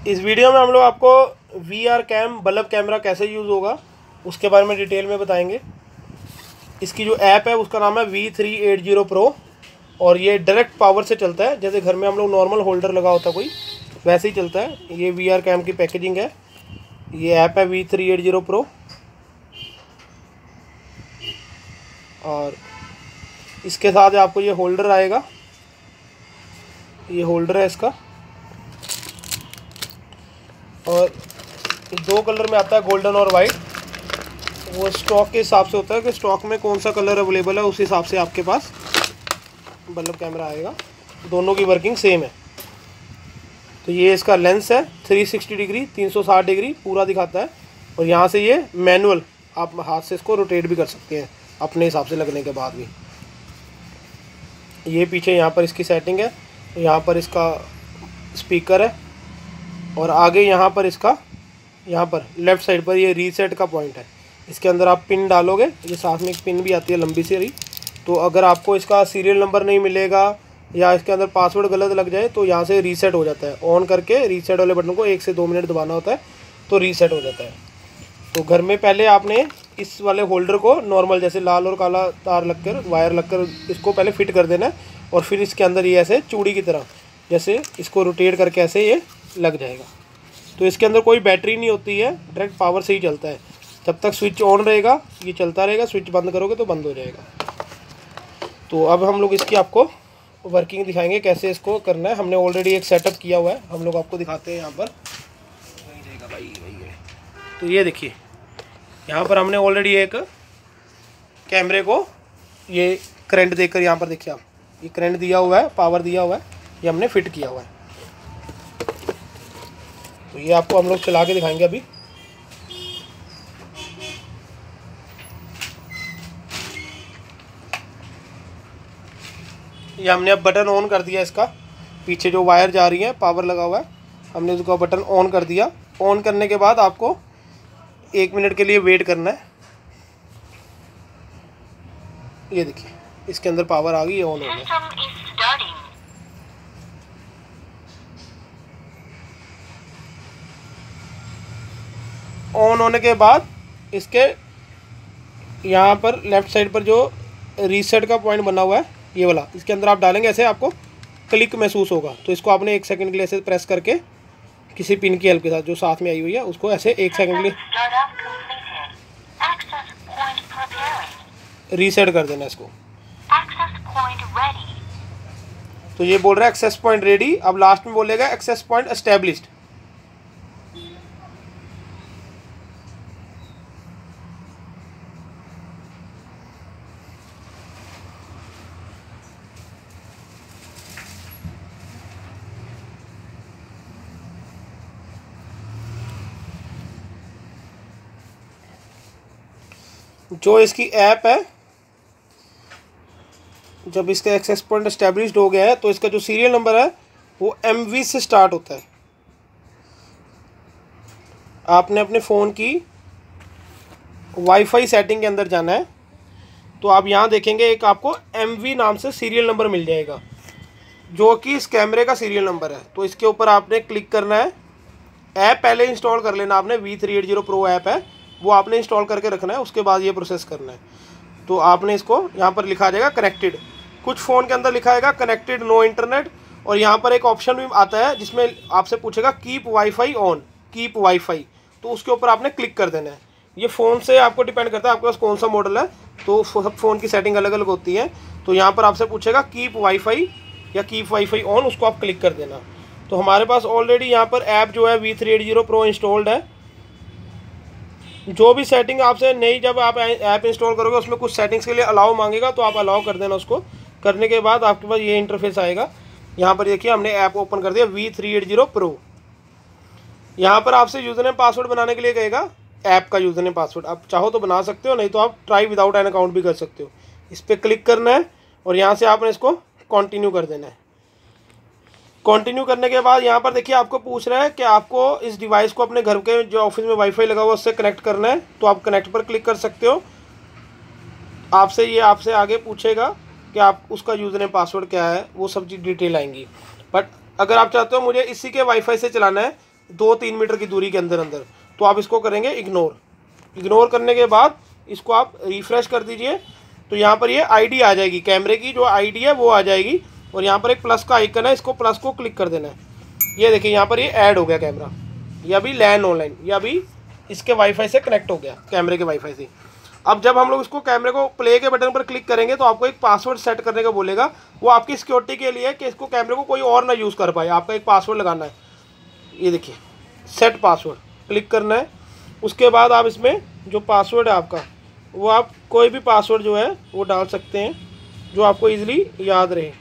इस वीडियो में हम लोग आपको V R cam bulb camera कैसे यूज़ होगा, उसके बारे में डिटेल में बताएँगे। इसकी जो ऐप है, उसका नाम है V three eight zero pro और ये डायरेक्ट पावर से चलता है। जैसे घर में हम लोग नॉर्मल होल्डर लगा होता कोई, वैसे ही चलता है। ये वी आर कैम की पैकेजिंग है। ये ऐप है V three eight zero pro और इसके साथ आपको ये होल्डर आएगा। ये होल्डर है इसका। और दो कलर में आता है गोल्डन और वाइट। वो स्टॉक के हिसाब से होता है कि स्टॉक में कौन सा कलर अवेलेबल है, उस हिसाब से आपके पास बल्ब कैमरा आएगा। दोनों की वर्किंग सेम है। तो ये इसका लेंस है 360 डिग्री 360 डिग्री, पूरा दिखाता है। और यहाँ से ये मैनुअल, आप हाथ से इसको रोटेट भी कर सकते हैं, अपने हिसाब से लगने के बाद भी। ये पीछे यहाँ पर इसकी सेटिंग है, यहाँ पर इसका स्पीकर है। और आगे यहाँ पर इसका, यहाँ पर लेफ़्ट साइड पर ये रीसेट का पॉइंट है। इसके अंदर आप पिन डालोगे ये साथ में एक पिन भी आती है लंबी सी रही। तो अगर आपको इसका सीरियल नंबर नहीं मिलेगा, या इसके अंदर पासवर्ड गलत लग जाए तो यहाँ से रीसेट हो जाता है। ऑन करके रीसेट वाले बटन को एक से दो मिनट दबाना होता है तो रीसेट हो जाता है। तो घर में पहले आपने इस वाले होल्डर को नॉर्मल जैसे लाल और काला तार लगकर वायर लगकर इसको पहले फिट कर देना है, और फिर इसके अंदर ये ऐसे चूड़ी की तरह, जैसे इसको रोटेट करके ऐसे ये लग जाएगा। तो इसके अंदर कोई बैटरी नहीं होती है डायरेक्ट पावर से ही चलता है। जब तक स्विच ऑन रहेगा ये चलता रहेगा स्विच बंद करोगे तो बंद हो जाएगा। तो अब हम लोग इसकी आपको वर्किंग दिखाएँगे कैसे इसको करना है। हमने ऑलरेडी एक सेटअप किया हुआ है हम लोग आपको दिखाते हैं यहाँ पर। भाई भाई तो ये देखिए यहाँ पर हमने ऑलरेडी एक कैमरे को ये करंट देकर यहाँ पर देखिए आप। ये करंट दिया हुआ है पावर दिया हुआ है ये हमने फिट किया हुआ है। तो ये आपको हम लोग चला के दिखाएँगे अभी। ये हमने अब बटन ऑन कर दिया इसका। पीछे जो वायर जा रही है पावर लगा हुआ है, हमने उसका बटन ऑन कर दिया। ऑन करने के बाद आपको एक मिनट के लिए वेट करना है। ये देखिए, इसके अंदर पावर आ गई है ऑन हो गया। ऑन होने के बाद इसके यहाँ पर लेफ़्ट साइड पर जो रीसेट का पॉइंट बना हुआ है, ये वाला, इसके अंदर आप डालेंगे, ऐसे आपको क्लिक महसूस होगा। तो इसको आपने एक सेकंड के लिए ऐसे प्रेस करके किसी पिन की हेल्प के साथ, जो साथ में आई हुई है, उसको ऐसे एक सेकंड के लिए रीसेट कर देना इसको। तो ये बोल रहा है एक्सेस पॉइंट रेडी अब लास्ट में बोलेगा एक्सेस पॉइंट एस्टेब्लिश्ड जो इसकी ऐप है, जब इसका एक्सेस पॉइंट इस्टेब्लिश्ड हो गया है तो इसका जो सीरियल नंबर है, वो एमवी से स्टार्ट होता है। आपने अपने फ़ोन की वाईफाई सेटिंग के अंदर जाना है तो आप यहाँ देखेंगे एक आपको एमवी नाम से सीरियल नंबर मिल जाएगा, जो कि इस कैमरे का सीरियल नंबर है। तो इसके ऊपर आपने क्लिक करना है। ऐप पहले इंस्टॉल कर लेना आपने V three eight zero pro app है। वो आपने इंस्टॉल करके रखना है, उसके बाद ये प्रोसेस करना है। तो आपने इसको यहाँ पर लिखा जाएगा कनेक्टेड कुछ फ़ोन के अंदर लिखा जाएगा कनेक्टेड नो इंटरनेट और यहाँ पर एक ऑप्शन भी आता है जिसमें आपसे पूछेगा keep WiFi on keep WiFi तो उसके ऊपर आपने क्लिक कर देना है। ये फ़ोन से आपको डिपेंड करता है आपके पास कौन सा मॉडल है। तो सब फ़ोन की सेटिंग अलग अलग होती है। तो यहाँ पर आपसे पूछेगा कीप वाईफाई या कीप वाईफाई ऑन उसको आप क्लिक कर देना। तो हमारे पास ऑलरेडी यहाँ पर ऐप जो है V three eight zero pro installed है। जो भी सेटिंग आपसे नई जब आप ऐप इंस्टॉल करोगे, उसमें कुछ सेटिंग्स के लिए अलाउ मांगेगा तो आप अलाउ कर देना उसको। करने के बाद आपके पास ये इंटरफेस आएगा। यहाँ पर देखिए, हमने ऐप ओपन कर दिया V three eight zero pro यहाँ पर आपसे यूज़र नेम पासवर्ड बनाने के लिए कहेगा ऐप का यूज़र नेम पासवर्ड आप चाहो तो बना सकते हो, नहीं तो आप ट्राई विदाउट एन अकाउंट भी कर सकते हो। इस पर क्लिक करना है, और यहाँ से आपने इसको कंटिन्यू कर देना है। कंटिन्यू करने के बाद यहाँ पर देखिए आपको पूछ रहा है कि आपको इस डिवाइस को अपने घर के जो ऑफ़िस में वाईफाई लगा हुआ उससे कनेक्ट करना है तो आप कनेक्ट पर क्लिक कर सकते हो। आपसे ये आपसे आगे पूछेगा कि आप उसका यूज़र नेम पासवर्ड क्या है, वो सब चीज़ डिटेल आएँगी। बट अगर आप चाहते हो मुझे इसी के वाईफाई से चलाना है दो तीन मीटर की दूरी के अंदर अंदर तो आप इसको करेंगे इग्नोर इग्नोर करने के बाद इसको आप रिफ़्रेश कर दीजिए तो यहाँ पर ये आईडी आ जाएगी। कैमरे की जो आईडी है, वो आ जाएगी। और यहाँ पर एक प्लस का आइकन है, इसको प्लस को क्लिक कर देना है। ये देखिए, यहाँ पर ये ऐड हो गया कैमरा ये अभी लैंड ऑनलाइन ये अभी इसके वाईफाई से कनेक्ट हो गया कैमरे के वाईफाई से। अब जब हम लोग इसको कैमरे को प्ले के बटन पर क्लिक करेंगे तो आपको एक पासवर्ड सेट करने का बोलेगा। वो आपकी सिक्योरिटी के लिए कि इसको कैमरे को कोई और ना यूज़ कर पाए। आपका एक पासवर्ड लगाना है। ये देखिए सेट पासवर्ड क्लिक करना है। उसके बाद आप इसमें जो पासवर्ड है आपका, वो आप कोई भी पासवर्ड जो है, वो डाल सकते हैं, जो आपको ईजिली याद रहे।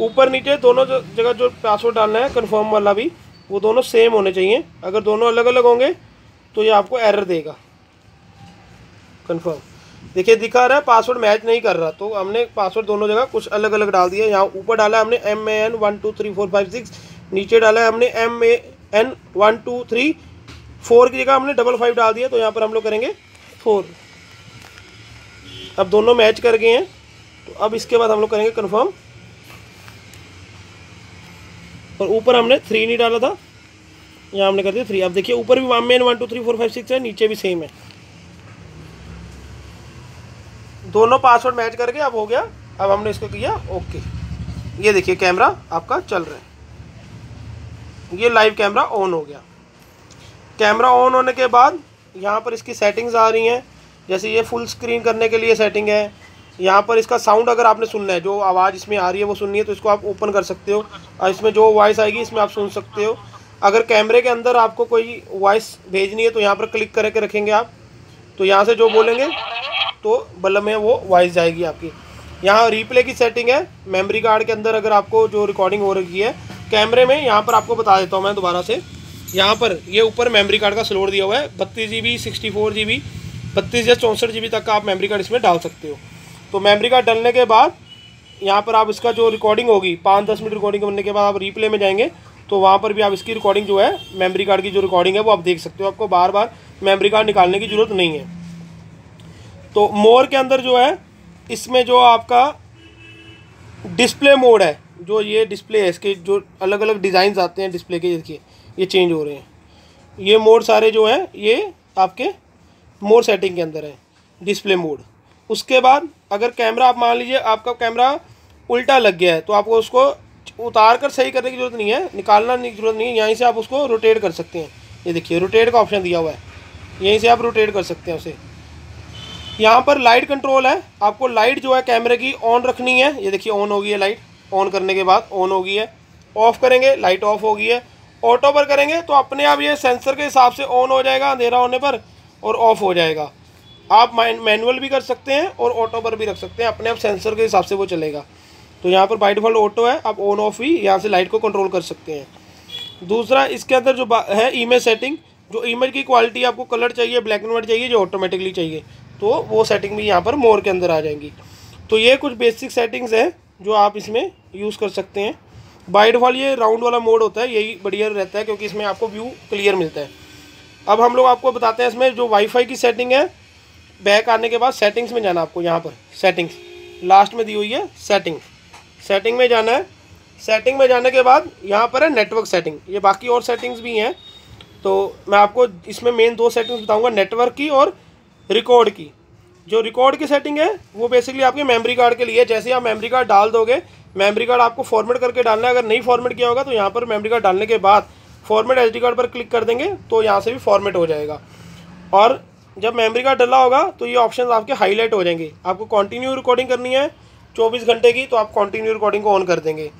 ऊपर नीचे दोनों जगह जो पासवर्ड डालना है कन्फर्म वाला भी, वो दोनों सेम होने चाहिए। अगर दोनों अलग अलग होंगे तो ये आपको एरर देगा। कन्फर्म देखिए, दिखा रहा है पासवर्ड मैच नहीं कर रहा तो हमने पासवर्ड दोनों जगह कुछ अलग अलग डाल दिया यहाँ ऊपर डाला हमने M A N one two three four five six नीचे डाला है हमने M A N one two three four की जगह हमने डबल फाइव डाल दिया तो यहाँ पर हम लोग करेंगे फोर अब दोनों मैच कर गए हैं तो अब इसके बाद हम लोग करेंगे कन्फर्म और ऊपर हमने थ्री नहीं डाला था। यहाँ हमने कर दिया थ्री अब देखिए, ऊपर भी one main one two three four five six है, नीचे भी सेम है। दोनों पासवर्ड मैच करके अब हो गया। अब हमने इसको किया ओके ये देखिए कैमरा आपका चल रहा है। ये लाइव कैमरा ऑन हो गया। कैमरा ऑन होने के बाद यहाँ पर इसकी सेटिंग्स आ रही हैं। जैसे ये फुल स्क्रीन करने के लिए सेटिंग है। यहाँ पर इसका साउंड अगर आपने सुनना है, जो आवाज़ इसमें आ रही है, वो सुननी है तो इसको आप ओपन कर सकते हो। और इसमें जो वॉइस आएगी, इसमें आप सुन सकते हो। अगर कैमरे के अंदर आपको कोई वॉइस भेजनी है तो यहाँ पर क्लिक करके रखेंगे आप। तो यहाँ से जो बोलेंगे तो बल्ब में वो वॉइस जाएगी आपकी। यहाँ रिप्ले की सेटिंग है। मेमोरी कार्ड के अंदर अगर आपको जो रिकॉर्डिंग हो रही है कैमरे में यहाँ पर आपको बता देता हूँ मैं दोबारा से। यहाँ पर ये ऊपर मेमोरी कार्ड का स्लोड दिया हुआ है। बत्तीस G B sixty four G B बत्तीस या चौंसठ जी बी तक का आप मेमोरी कार्ड इसमें डाल सकते हो। तो मेमोरी कार्ड डलने के बाद यहाँ पर आप इसका जो रिकॉर्डिंग होगी, पाँच दस मिनट रिकॉर्डिंग बनने के बाद आप रीप्ले में जाएँगे तो वहाँ पर भी आप इसकी रिकॉर्डिंग जो है मेमोरी कार्ड की जो रिकॉर्डिंग है, वो आप देख सकते हो। आपको बार बार मेमोरी कार्ड निकालने की ज़रूरत नहीं है। तो मोर के अंदर जो है, इसमें जो आपका डिस्प्ले मोड है, जो ये डिस्प्ले है, इसके जो अलग अलग डिज़ाइन आते हैं डिस्प्ले के, देखिए, ये चेंज हो रहे हैं। ये मोड सारे जो हैं, ये आपके मोर सेटिंग के अंदर है डिस्प्ले मोड उसके बाद अगर कैमरा आप मान लीजिए आपका कैमरा उल्टा लग गया है तो आपको उसको उतार कर सही करने की ज़रूरत नहीं है, निकालना की ज़रूरत नहीं है, यहीं से आप उसको रोटेट कर सकते हैं। ये देखिए रोटेट का ऑप्शन दिया हुआ है। यहीं से आप रोटेट कर सकते हैं उसे। यहाँ पर लाइट कंट्रोल है। आपको लाइट जो है कैमरे की ऑन रखनी है। ये देखिए ऑन हो गई है लाइट ऑन करने के बाद ऑन हो गई है। ऑफ़ करेंगे लाइट ऑफ़ हो गई है। ऑटो पर करेंगे तो अपने आप ये सेंसर के हिसाब से ऑन हो जाएगा, अंधेरा होने पर, और ऑफ़ हो जाएगा। आप मैनुअल भी कर सकते हैं और ऑटो पर भी रख सकते हैं। अपने आप सेंसर के हिसाब से वो चलेगा। तो यहाँ पर बाई डिफ़ॉल्ट ऑटो है, आप ऑन ऑफ़ ही यहाँ से लाइट को कंट्रोल कर सकते हैं। दूसरा, इसके अंदर जो है इमेज सेटिंग जो इमेज की क्वालिटी आपको कलर चाहिए ब्लैक एंड वाइट चाहिए, जो ऑटोमेटिकली चाहिए तो वो सेटिंग भी यहाँ पर मोर के अंदर आ जाएँगी। तो ये कुछ बेसिक सेटिंग्स हैं जो आप इसमें यूज़ कर सकते हैं। बाई डिफ़ॉल्ट ये राउंड वाला मोड होता है, यही बढ़िया रहता है, क्योंकि इसमें आपको व्यू क्लियर मिलता है। अब हम लोग आपको बताते हैं इसमें जो वाईफाई की सेटिंग है बैक आने के बाद सेटिंग्स में जाना आपको यहाँ पर सेटिंग्स लास्ट में दी हुई है सेटिंग सेटिंग में जाना है। सेटिंग में जाने के बाद यहाँ पर है नेटवर्क सेटिंग ये बाकी और सेटिंग्स भी हैं। तो मैं आपको इसमें मेन दो सेटिंग्स बताऊँगा नेटवर्क की और रिकॉर्ड की। जो रिकॉर्ड की सेटिंग है, वो बेसिकली आपके मेमोरी कार्ड के लिए जैसे आप मेमोरी कार्ड डाल दोगे मेमोरी कार्ड आपको फॉर्मेट करके डालना है। अगर नहीं फॉर्मेट किया होगा तो यहाँ पर मेमोरी कार्ड डालने के बाद फॉर्मेट एच कार्ड पर क्लिक कर देंगे तो यहाँ से भी फॉर्मेट हो जाएगा। और जब मेमोरी कार्ड डला होगा तो ये ऑप्शन आपके हाईलाइट हो जाएँगे। आपको कंटिन्यू रिकॉर्डिंग करनी है चौबीस घंटे की तो आप कंटिन्यू रिकॉर्डिंग को ऑन कर देंगे।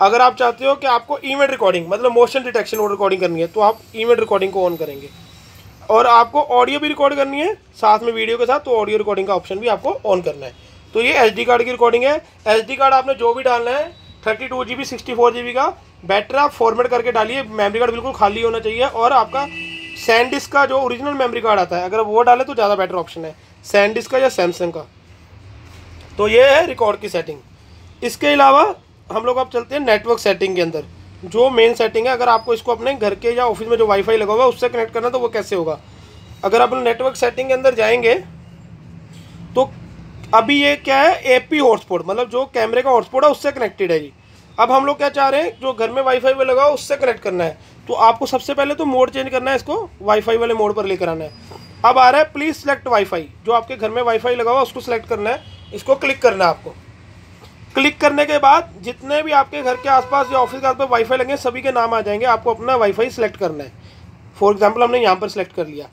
अगर आप चाहते हो कि आपको इवेंट रिकॉर्डिंग मतलब मोशन डिटेक्शन और रिकॉर्डिंग करनी है तो आप इवेंट रिकॉर्डिंग को ऑन करेंगे। और आपको ऑडियो भी रिकॉर्ड करनी है, साथ में वीडियो के साथ तो ऑडियो रिकॉर्डिंग का ऑप्शन भी आपको ऑन करना है। तो ये एच कार्ड की रिकॉर्डिंग है। एच कार्ड आपने जो भी डालना है thirty two G B sixty four G B का बैटर आप फॉर्मेट करके डालिए। मेमोरी कार्ड बिल्कुल खाली होना चाहिए और आपका सैंडिस्क का जो ओरिजिनल मेमोरी कार्ड आता है, अगर वो डाले तो ज़्यादा बेटर ऑप्शन है। सैंडिस्क का या सैमसंग का। तो ये है रिकॉर्ड की सेटिंग इसके अलावा हम लोग अब चलते हैं नेटवर्क सेटिंग के अंदर। जो मेन सेटिंग है, अगर आपको इसको अपने घर के या ऑफ़िस में जो वाईफाई लगा हुआ है, उससे कनेक्ट करना तो वो कैसे होगा? अगर आप नेटवर्क सेटिंग के अंदर जाएँगे तो अभी ये क्या है? ए पी हॉटस्पॉट मतलब जो कैमरे का हॉटस्पॉट है, उससे कनेक्टेड है जी। अब हम लोग क्या चाह रहे हैं? जो घर में वाईफाई में लगा हो, उससे कनेक्ट करना है। तो आपको सबसे पहले तो मोड चेंज करना है इसको वाईफाई वाले मोड पर लेकर आना है। अब आ रहा है प्लीज़ सेलेक्ट वाईफाई जो आपके घर में वाईफाई लगा हुआ उसको सेलेक्ट करना है। इसको क्लिक करना है आपको। क्लिक करने के बाद जितने भी आपके घर के आसपास या ऑफ़िस के आसपास वाईफाई लगे सभी के नाम आ जाएँगे। आपको अपना वाईफाई सेलेक्ट करना है। फॉर एग्ज़ाम्पल हमने यहाँ पर सेलेक्ट कर लिया।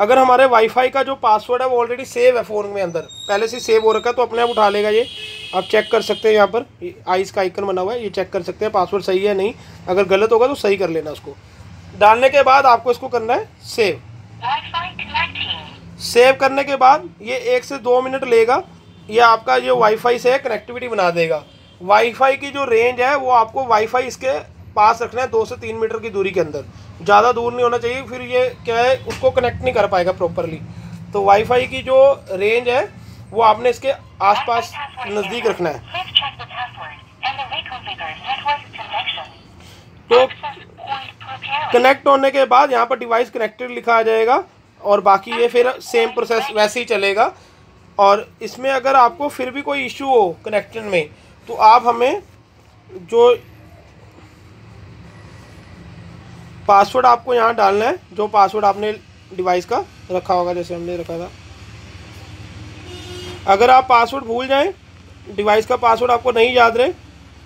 अगर हमारे वाईफाई का जो पासवर्ड है वो ऑलरेडी सेव है फ़ोन में अंदर। पहले से सेव हो रखा है तो अपने आप उठा लेगा ये। आप चेक कर सकते हैं यहाँ पर। आइस का आइकन बना हुआ है ये चेक कर सकते हैं पासवर्ड सही है नहीं। अगर गलत होगा तो सही कर लेना उसको। डालने के बाद आपको इसको करना है सेव सेव करने के बाद ये एक से दो मिनट लेगा ये आपका जो वाईफाई से कनेक्टिविटी बना देगा। वाईफाई की जो रेंज है वो आपको वाईफाई इसके पास रखना है दो से तीन मीटर की दूरी के अंदर। ज़्यादा दूर नहीं होना चाहिए फिर ये क्या है उसको कनेक्ट नहीं कर पाएगा प्रॉपरली तो वाईफाई की जो रेंज है वो आपने इसके आसपास नज़दीक रखना है. तो कनेक्ट होने के बाद यहाँ पर डिवाइस कनेक्टेड लिखा आ जाएगा और बाकी ये फिर सेम प्रोसेस वैसे ही चलेगा. और इसमें अगर आपको फिर भी कोई इशू हो कनेक्शन में तो आप हमें जो पासवर्ड आपको यहाँ डालना है, जो पासवर्ड आपने डिवाइस का रखा होगा, जैसे हमने रखा था। अगर आप पासवर्ड भूल जाएँ, डिवाइस का पासवर्ड आपको नहीं याद रहे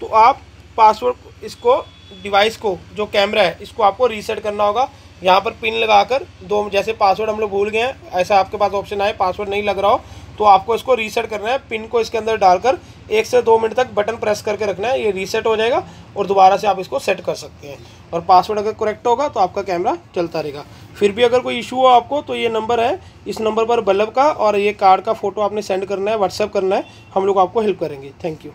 तो आप पासवर्ड इसको, डिवाइस को, जो कैमरा है, इसको आपको रीसेट करना होगा। यहाँ पर पिन लगाकर दो, जैसे पासवर्ड हम लोग भूल गए हैं, ऐसा आपके पास ऑप्शन आए, पासवर्ड नहीं लग रहा हो तो आपको इसको रीसेट करना है। पिन को इसके अंदर डालकर एक से दो मिनट तक बटन प्रेस करके रखना है, ये रीसेट हो जाएगा और दोबारा से आप इसको सेट कर सकते हैं। और पासवर्ड अगर करेक्ट होगा तो आपका कैमरा चलता रहेगा। फिर भी अगर कोई इशू हो आपको तो ये नंबर है। इस नंबर पर बल्ब का और ये कार्ड का फ़ोटो आपने सेंड करना है व्हाट्सअप करना है। हम लोग आपको हेल्प करेंगे। Thank you